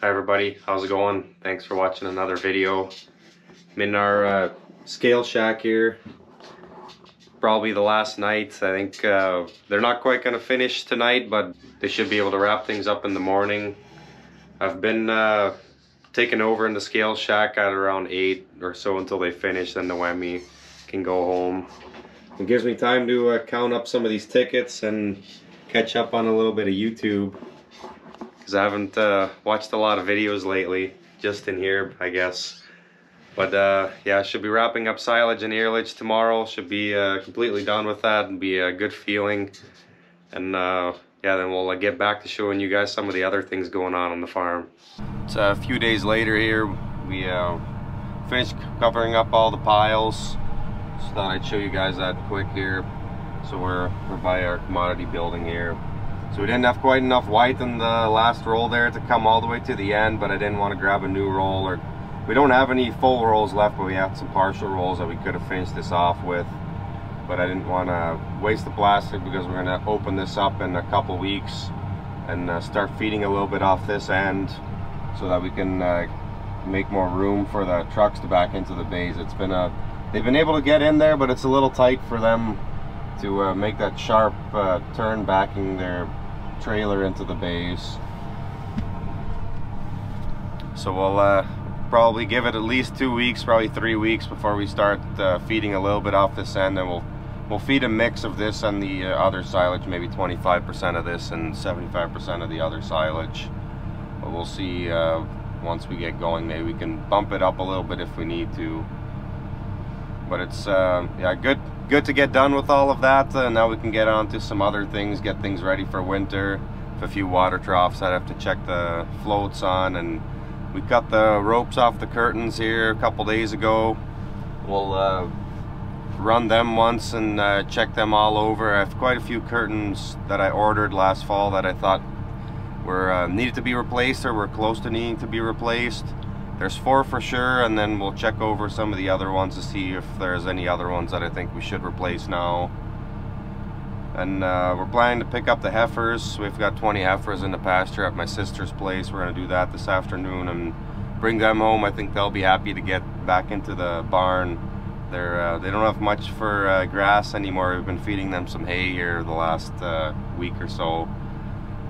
Hi everybody, how's it going? Thanks for watching another video. I'm in our uh, scale shack here. Probably the last night. I think uh, they're not quite gonna finish tonight, but they should be able to wrap things up in the morning. I've been uh, taken over in the scale shack at around 8 or so until they finish, then the whammy can go home. It gives me time to uh, count up some of these tickets and catch up on a little bit of YouTube because I haven't uh, watched a lot of videos lately, just in here, I guess. But uh, yeah, should be wrapping up silage and earlage tomorrow. Should be uh, completely done with that and be a good feeling. And uh, yeah, then we'll uh, get back to showing you guys some of the other things going on on the farm. It's a few days later here. We uh, finished covering up all the piles. Just thought I'd show you guys that quick here. So we're, we're by our commodity building here. So we didn't have quite enough white in the last roll there to come all the way to the end, but I didn't want to grab a new roll or we don't have any full rolls left, but we have some partial rolls that we could have finished this off with. But I didn't want to waste the plastic because we're going to open this up in a couple weeks and uh, start feeding a little bit off this end so that we can uh, make more room for the trucks to back into the bays. It's been a, they've been able to get in there, but it's a little tight for them to uh, make that sharp uh, turn backing their trailer into the bays. So we'll uh, probably give it at least two weeks, probably three weeks before we start uh, feeding a little bit off this end and we'll we'll feed a mix of this and the uh, other silage, maybe 25% of this and 75% of the other silage. But we'll see uh, once we get going, maybe we can bump it up a little bit if we need to. But it's uh, yeah good good to get done with all of that. Uh, now we can get on to some other things, get things ready for winter. A few water troughs I'd have to check the floats on and we cut the ropes off the curtains here a couple days ago. We'll uh, run them once and uh, check them all over. I have quite a few curtains that I ordered last fall that I thought were uh, needed to be replaced or were close to needing to be replaced. There's four for sure, and then we'll check over some of the other ones to see if there's any other ones that I think we should replace now. And uh, we're planning to pick up the heifers. We've got 20 heifers in the pasture at my sister's place. We're going to do that this afternoon and bring them home. I think they'll be happy to get back into the barn. They're, uh, they don't have much for uh, grass anymore. We've been feeding them some hay here the last uh, week or so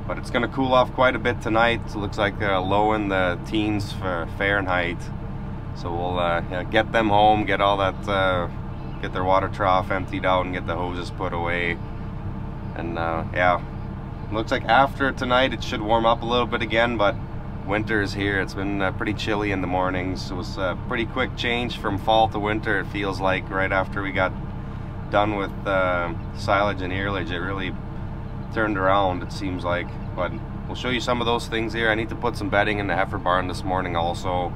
but it's going to cool off quite a bit tonight. It looks like uh, low in the teens for Fahrenheit. So we'll uh, yeah, get them home, get all that, uh, get their water trough emptied out and get the hoses put away. And uh, yeah, looks like after tonight it should warm up a little bit again, but winter is here. It's been uh, pretty chilly in the mornings. It was a pretty quick change from fall to winter. It feels like right after we got done with uh, silage and earlage, it really turned around it seems like but we'll show you some of those things here. I need to put some bedding in the heifer barn this morning also.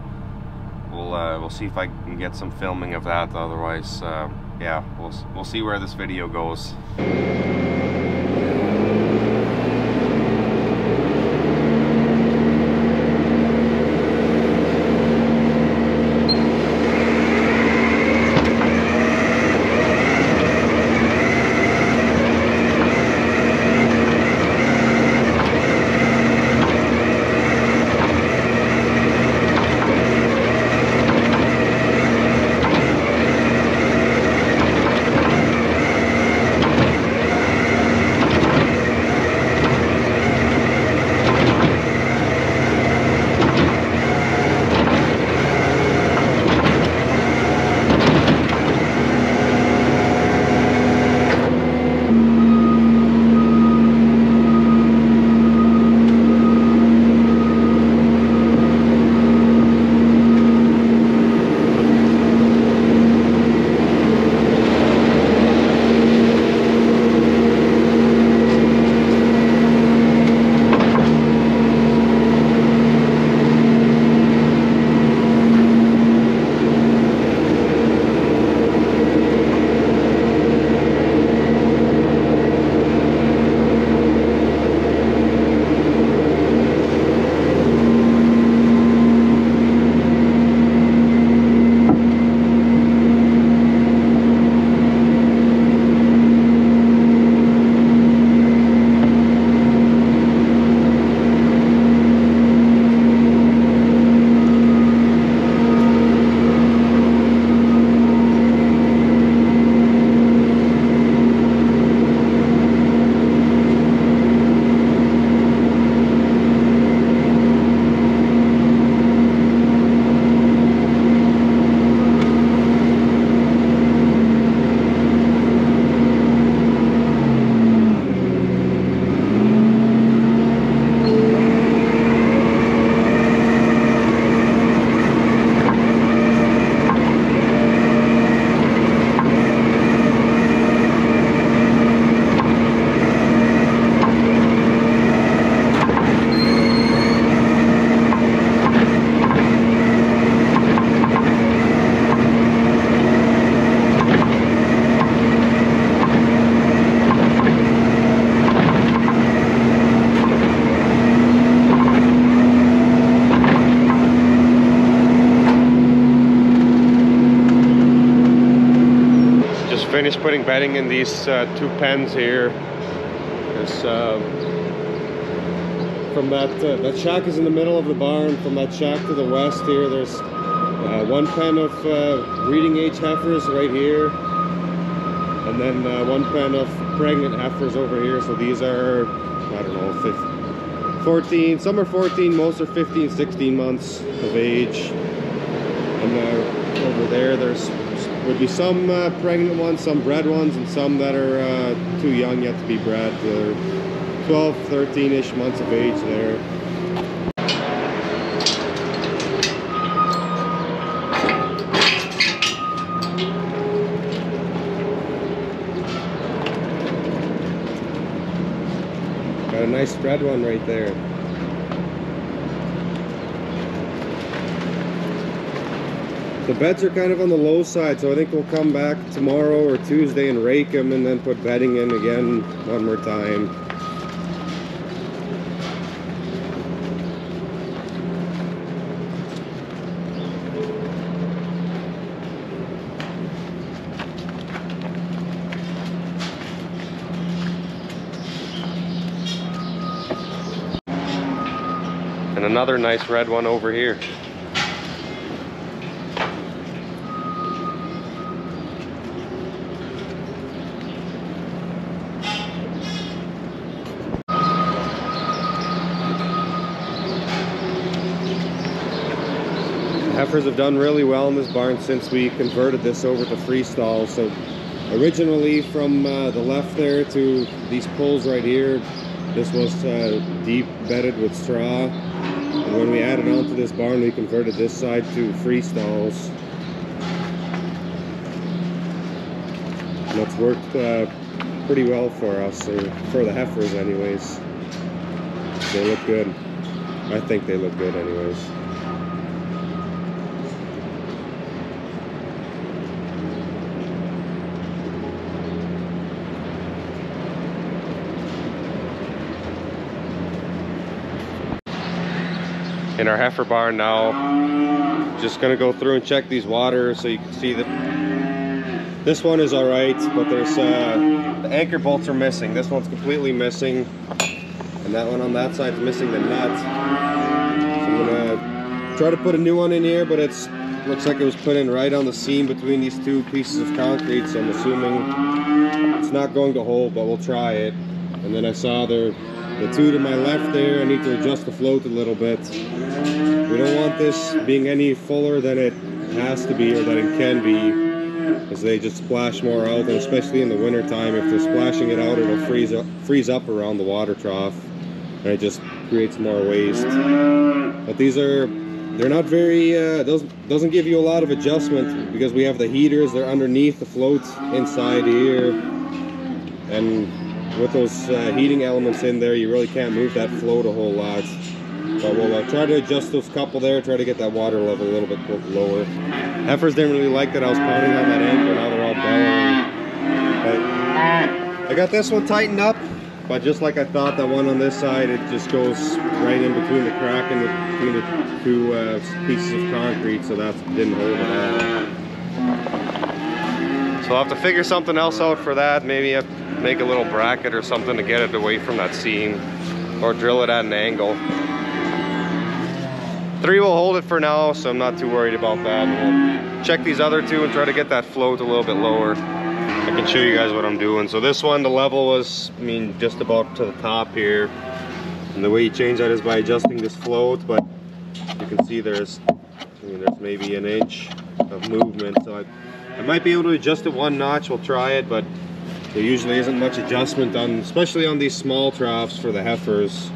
We'll uh, we'll see if I can get some filming of that otherwise uh, yeah we'll, we'll see where this video goes bedding in these uh, two pens here. Uh, from that, uh, that shack is in the middle of the barn. From that shack to the west here, there's uh, one pen of uh, breeding age heifers right here. And then uh, one pen of pregnant heifers over here. So these are, I don't know, 15, 14, some are 14, most are 15, 16 months of age. And over there, there's would be some uh, pregnant ones, some bred ones, and some that are uh, too young yet to be bred. They're 12, 13-ish months of age there. Got a nice bred one right there. The beds are kind of on the low side, so I think we'll come back tomorrow or Tuesday and rake them and then put bedding in again one more time. And another nice red one over here. Heifers have done really well in this barn since we converted this over to freestall. So originally from uh, the left there to these poles right here, this was uh, deep bedded with straw. And when we added on to this barn, we converted this side to freestalls. That's worked uh, pretty well for us, or for the heifers anyways. They look good. I think they look good anyways. In our heifer barn now. Just gonna go through and check these waters so you can see that this one is all right, but there's uh, the anchor bolts are missing. This one's completely missing, and that one on that side is missing the nut. So I'm gonna try to put a new one in here, but it's looks like it was put in right on the seam between these two pieces of concrete. So I'm assuming it's not going to hold, but we'll try it. And then I saw there the two to my left there, I need to adjust the float a little bit. We don't want this being any fuller than it has to be or than it can be as they just splash more out and especially in the winter time if they're splashing it out it'll freeze up freeze up around the water trough and it just creates more waste but these are they're not very uh, doesn't doesn't give you a lot of adjustment because we have the heaters they're underneath the floats inside here and with those uh, heating elements in there, you really can't move that float a whole lot. But we'll uh, try to adjust those couple there, try to get that water level a little bit lower. Heifers didn't really like that I was pounding on that anchor, now they're all bellowing. But I got this one tightened up, but just like I thought, that one on this side, it just goes right in between the crack and between the two uh, pieces of concrete, so that didn't hold at all. So I'll have to figure something else out for that, maybe make a little bracket or something to get it away from that seam or drill it at an angle. Three will hold it for now, so I'm not too worried about that. We'll check these other two and try to get that float a little bit lower. I can show you guys what I'm doing. So this one, the level was, I mean, just about to the top here. And the way you change that is by adjusting this float, but you can see there's, I mean, there's maybe an inch of movement. So I, I might be able to adjust it one notch, we'll try it, but there usually isn't much adjustment on, especially on these small troughs for the heifers.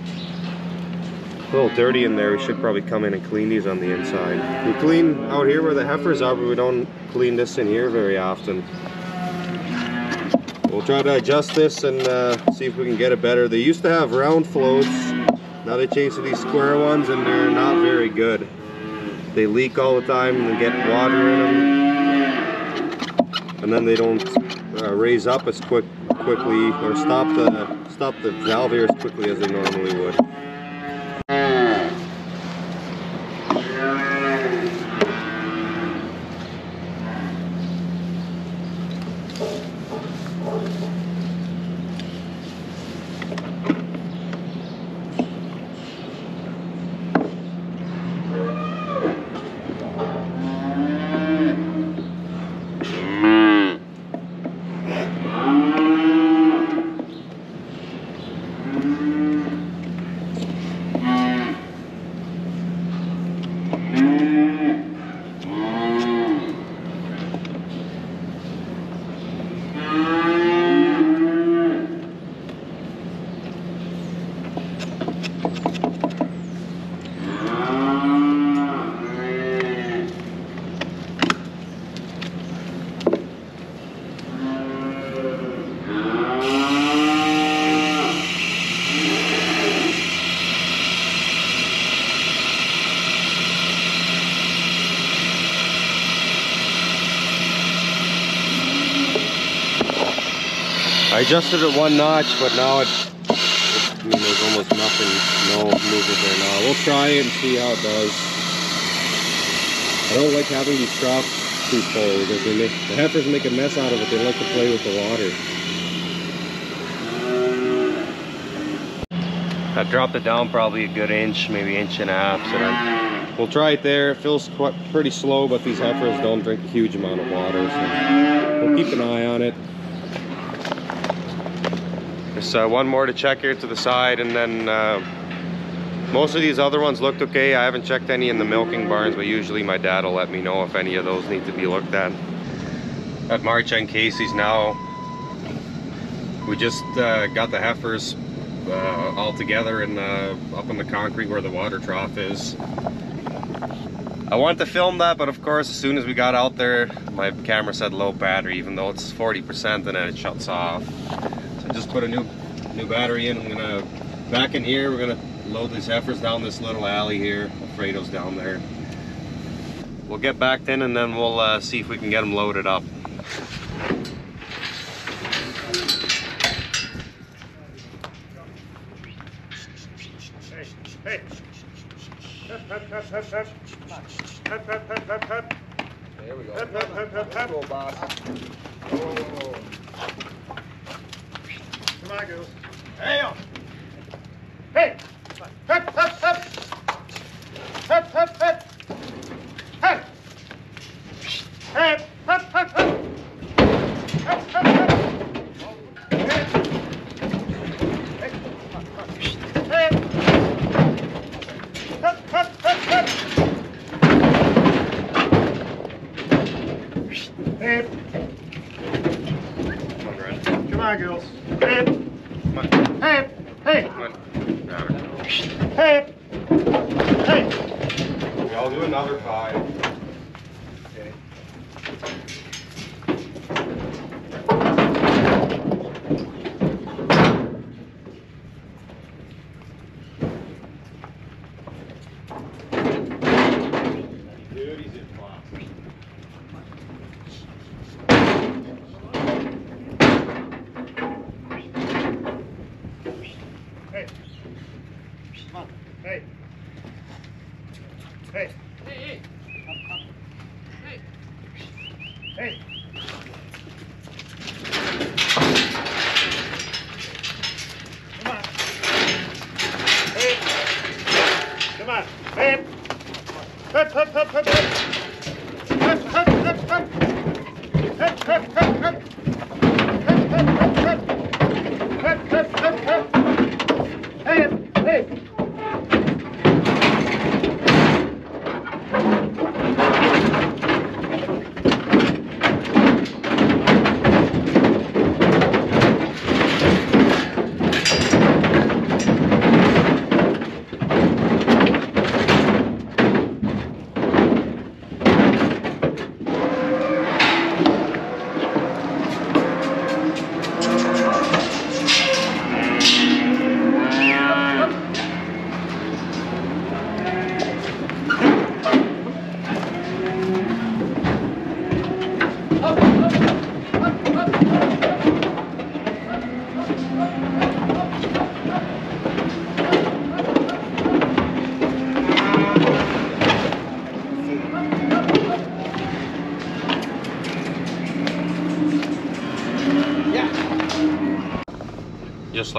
A little dirty in there, we should probably come in and clean these on the inside. We clean out here where the heifers are, but we don't clean this in here very often. We'll try to adjust this and uh, see if we can get it better. They used to have round floats, now they changed to these square ones and they're not very good. They leak all the time and get water in them. And then they don't uh, raise up as quick quickly or stop the stop the valve here as quickly as they normally would. Adjusted it one notch, but now it, I mean, there's almost nothing, no movement there now. We'll try it and see how it does. I don't like having these troughs too full because they make, the heifers make a mess out of it. They like to play with the water. I dropped it down probably a good inch, maybe inch and a half. So then we'll try it there. It feels quite pretty slow, but these heifers don't drink a huge amount of water. So we'll keep an eye on it. There's uh, one more to check here to the side, and then uh, most of these other ones looked okay. I haven't checked any in the milking barns, but usually my dad will let me know if any of those need to be looked at. At March and Casey's now, we just uh, got the heifers uh, all together and uh, up in the concrete where the water trough is. I wanted to film that, but of course, as soon as we got out there, my camera said low battery, even though it's 40% and then it shuts off. Just put a new new battery in. I'm gonna, back in here, we're gonna load these heifers down this little alley here. Alfredo's down there. We'll get back in and then we'll uh, see if we can get them loaded up. Hey. There we go. Go, boss. Oh. Come on, girls.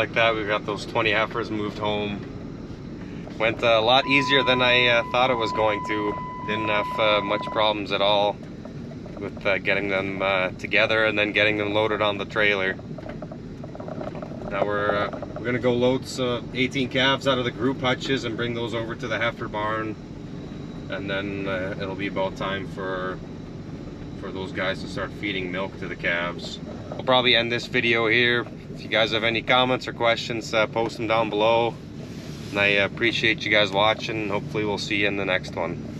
Like that, we got those 20 heifers moved home. Went a lot easier than I uh, thought it was going to. Didn't have uh, much problems at all with uh, getting them uh, together and then getting them loaded on the trailer. Now we're uh, we're gonna go load some 18 calves out of the group hutches and bring those over to the heifer barn, and then uh, it'll be about time for for those guys to start feeding milk to the calves. I'll probably end this video here. If you guys have any comments or questions, uh, post them down below. And I appreciate you guys watching. Hopefully we'll see you in the next one.